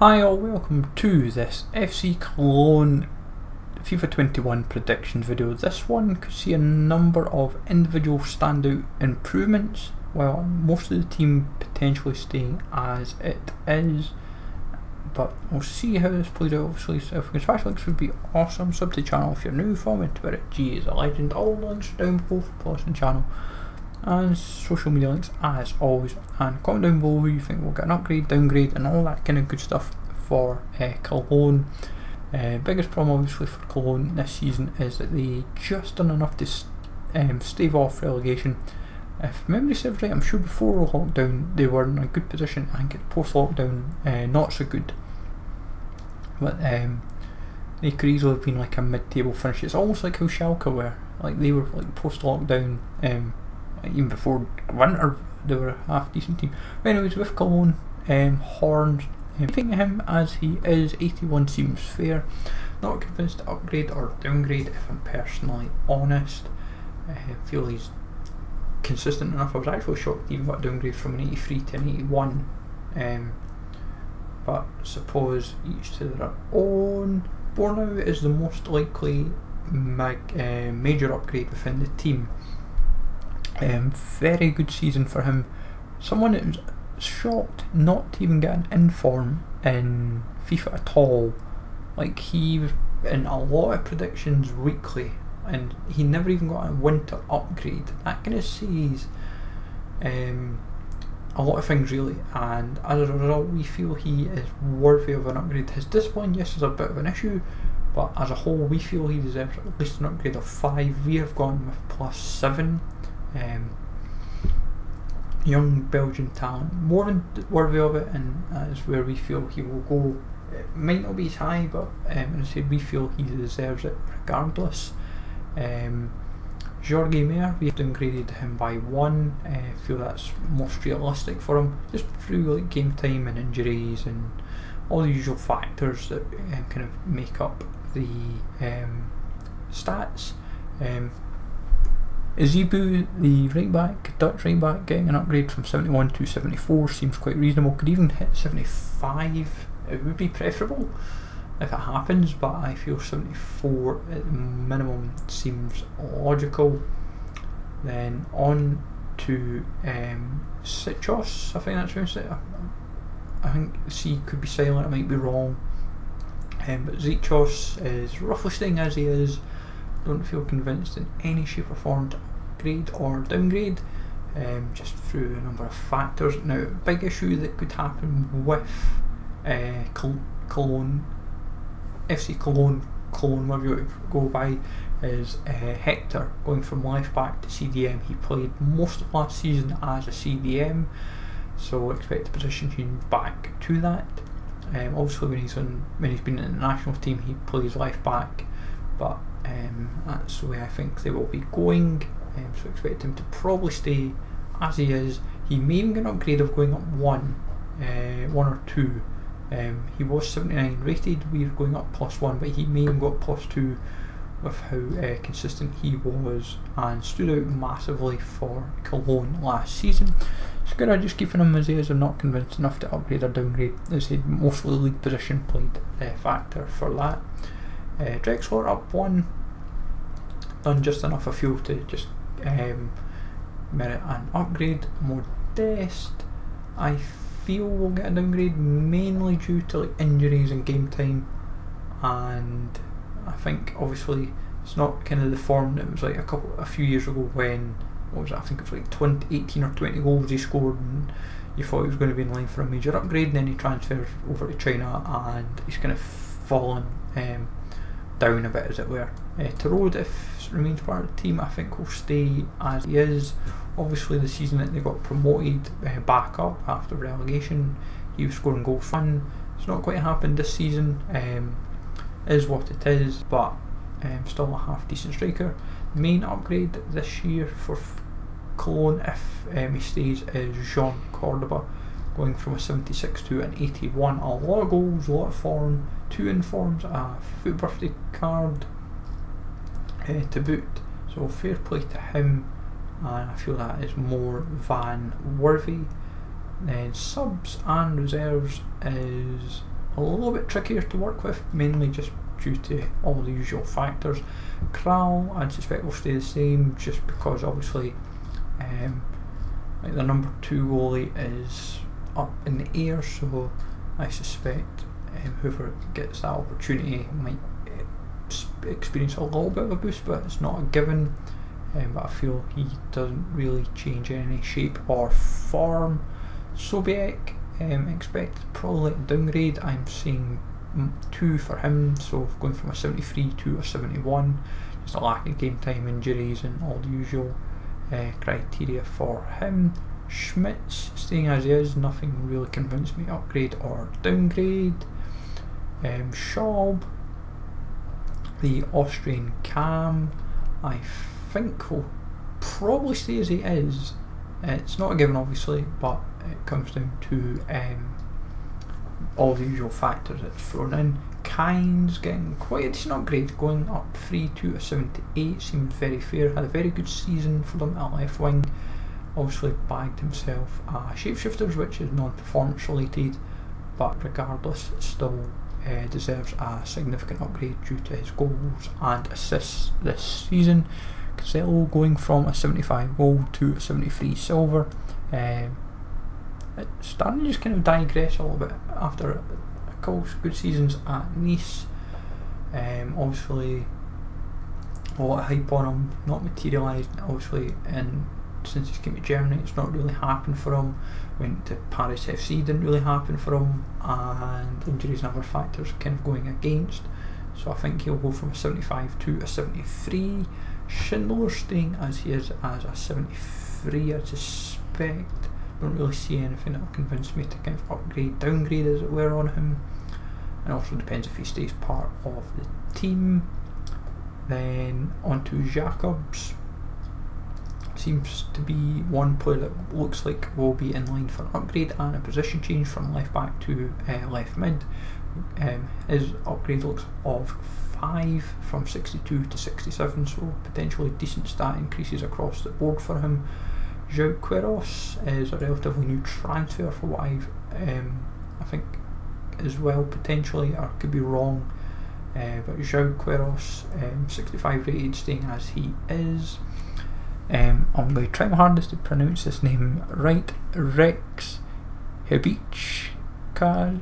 Hi all, welcome to this FC Cologne FIFA 21 predictions video. This one could see a number of individual standout improvements while most of the team potentially staying as it is. But we'll see how this plays out obviously. So if we can smash links would be awesome. Sub to the channel if you're new, follow me Twitter G is a legend. All links down below for plus the channel and social media links as always and comment down below who you think will get an upgrade, downgrade and all that kind of good stuff for uh, Cologne. Uh, biggest problem obviously for Cologne this season is that they just done enough to um, stave off relegation. If memory serves right, I'm sure before lockdown they were in a good position. I think post lockdown, uh, not so good. But um, they could easily have been like a mid-table finish. It's almost like how Schalke were. Like they were like post lockdown. Um, even before winter, they were a half decent team. But anyways, with Cologne, um, Horns, um, keeping him as he is, 81 seems fair. Not convinced to upgrade or downgrade if I'm personally honest. I feel he's consistent enough. I was actually shocked even got downgrade from an 83 to an 81. Um, but suppose each to their own. Bornauw is the most likely uh, major upgrade within the team. Um, very good season for him. Someone that was shocked not to even get an inform in FIFA at all. Like he was in a lot of predictions weekly, and he never even got a winter upgrade. That kind of says um, a lot of things really, and as a result, we feel he is worthy of an upgrade. His discipline, yes, is a bit of an issue, but as a whole, we feel he deserves at least an upgrade of five. We have gone with plus seven um, young Belgian talent, more than worthy of it, and that is where we feel he will go. It might not be as high, but um, as I said, we feel he deserves it regardless. Um, Jorge Meré, we have downgraded him by one. Uh, feel that's most realistic for him, just through like game time and injuries and all the usual factors that um, kind of make up the um, stats. Um, Ehizibue, the right back, Dutch right back, getting an upgrade from 71 to 74 seems quite reasonable. Could even hit 75. It would be preferable if it happens, but I feel 74 at minimum seems logical. Then on to um, Czichos, I think that's how it. I think C could be silent, I might be wrong. Um, but Czichos is roughly staying as he is don't feel convinced in any shape or form to upgrade or downgrade um, just through a number of factors. Now, big issue that could happen with uh, Cologne, FC Cologne, Cologne, whatever you go by, is uh, Hector going from left back to CDM. He played most of last season as a CDM, so expect to position him back to that. Um, obviously, when he's on, when he's been in the national team, he plays left back, but um, that's the way I think they will be going. Um, so expect him to probably stay as he is. He may even get an upgrade of going up one, uh, one or two. Um, he was 79 rated, we're going up plus one, but he may even go up plus two with how uh, consistent he was and stood out massively for Cologne last season. So good, I just keeping him as he is. I'm not convinced enough to upgrade or downgrade. As he mostly league position played uh, factor for that. Uh, Drexler up one, done just enough of fuel to just um, merit an upgrade. Modeste, I feel will get a downgrade mainly due to like injuries and game time, and I think obviously it's not kind of the form that was like a couple a few years ago when what was it, I think it was like 20, 18 or 20 goals he scored and you thought he was going to be in line for a major upgrade. And then he transfers over to China and he's kind of fallen um, down a bit, as it were. Uh, Terodde, if remains part of the team, I think will stay as he is. Obviously, the season that they got promoted uh, back up after relegation, he was scoring goals fun. It's not quite happened this season, um, is what it is, but um, still a half decent striker. The main upgrade this year for Cologne, if um, he stays, is Jhon Cordoba going from a 76 to an 81. A lot of goals, a lot of form, two informs, a FUT Birthday card uh, to boot. So fair play to him, and I feel that is more than worthy. Then subs and reserves is a little bit trickier to work with, mainly just due to all the usual factors. Krahl, I suspect will stay the same, just because obviously, um, like the number two goalie is up in the air, so I suspect um, whoever gets that opportunity might uh, experience a little bit of a boost, but it's not a given. Um, but I feel he doesn't really change any shape or form. Sobiech, um, expect probably a downgrade. I'm seeing two for him, so going from a 73 to a 71. Just a lack of game time injuries and all the usual uh, criteria for him. Schmitz staying as he is, nothing really convinced me upgrade or downgrade. Um, Schaub, the Austrian cam, I think will probably stay as he is. It's not a given, obviously, but it comes down to um, all the usual factors that's thrown in. Kainz getting quite a decent upgrade, going up 3 to a 78, seemed very fair. Had a very good season for them at left wing. Obviously, bagged himself a Shapeshifters, which is non performance related, but regardless, still uh, deserves a significant upgrade due to his goals and assists this season. Koziello going from a 75 gold to a 73 silver. Um, it's starting to just kind of digress a little bit after a couple of good seasons at Nice. Um, obviously, a lot of hype on him, not materialised. Obviously, and since he's came to Germany, it's not really happened for him. Went to Paris FC, didn't really happen for him, and injuries and other factors kind of going against. So I think he'll go from a 75 to a 73. Schindler staying as he is as a 73, I suspect. Don't really see anything that will convince me to kind of upgrade, downgrade as it were on him. And also depends if he stays part of the team. Then on to Jakobs. Seems to be one player that looks like will be in line for an upgrade and a position change from left back to uh, left mid. Um, his upgrade looks of 5 from 62 to 67, so potentially decent stat increases across the board for him. João Queirós is a relatively new transfer for what I've, um, I think, as well potentially, or could be wrong. Uh, but João Queirós, um, 65 rated, staying as he is. Um, I'm going to try my hardest to pronounce this name right. Rex Hebich Kaj.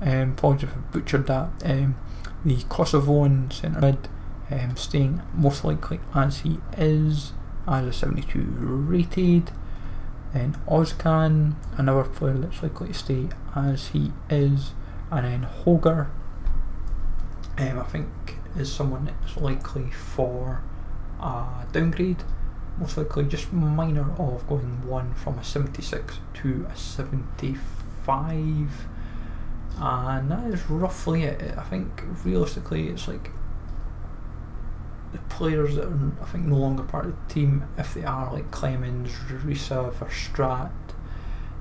Um, apologies if I butchered that. Um, the Kosovoan centre mid um, staying most likely as he is as a 72 rated. Then Ozcan, another player that's likely to stay as he is, and then Hoger, um, I think is someone that's likely for a downgrade, most likely just minor of going one from a 76 to a 75 and that is roughly it. I think realistically, it's like the players that are, I think, no longer part of the team, if they are like Clemens, Risse, Verstraete,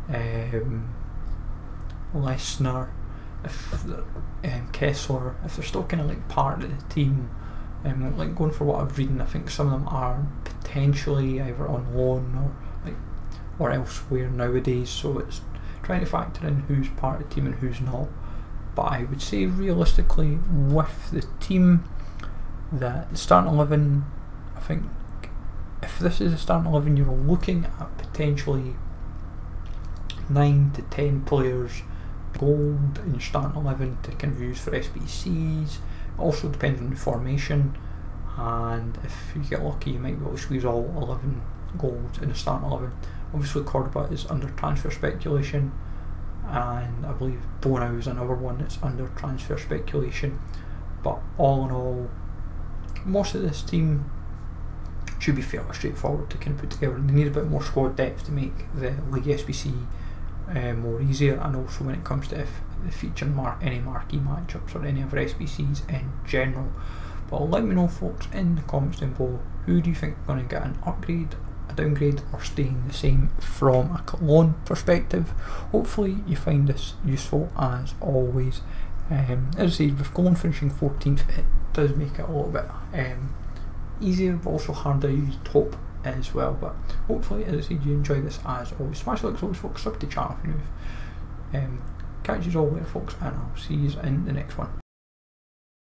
um, Lesnar, if um, Kessler, if they're still kind of like part of the team, um, like going for what I've read, I think some of them are potentially either on loan or like or elsewhere nowadays. So it's trying to factor in who's part of the team and who's not. But I would say realistically, with the team that starting eleven, I think if this is a starting eleven, you're looking at potentially nine to ten players gold in starting eleven to kind of use for SBCs. Also depends on the formation, and if you get lucky, you might be able to squeeze all eleven gold in the starting eleven. Obviously, Cordoba is under transfer speculation, and I believe Bornauw is another one that's under transfer speculation. But all in all, most of this team should be fairly straightforward to kind of put together. They need a bit more squad depth to make the League SBC uh, more easier, and also when it comes to if they feature mark any marquee matchups or any other SBCs in general. But let me know, folks, in the comments down below who do you think are going to get an upgrade a downgrade or staying the same from a Cologne perspective. Hopefully you find this useful as always. Um, as I say, with Cologne finishing 14th, it does make it a little bit um, easier but also harder to use top as well. But hopefully, as I said, you enjoy this as always. Smash the like, always, folks. Sub to the channel if you're new. Um, catch you all later, folks, and I'll see you in the next one.